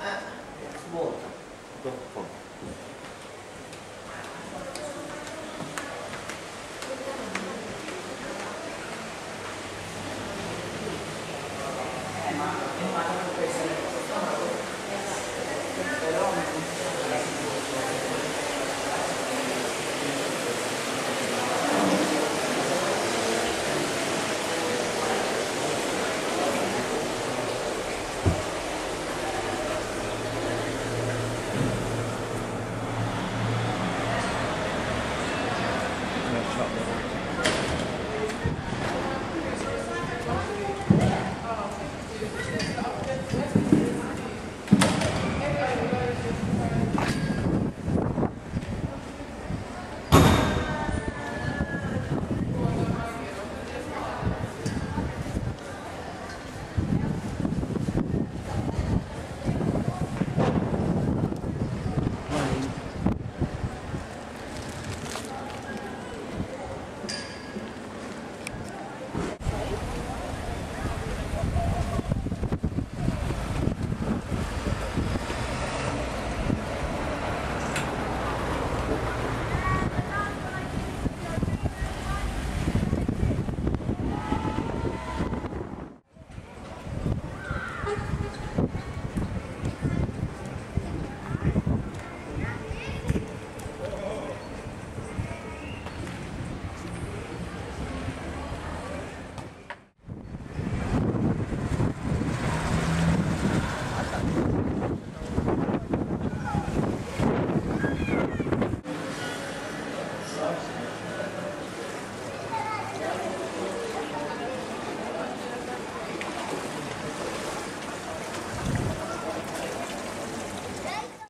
Ah, it's more.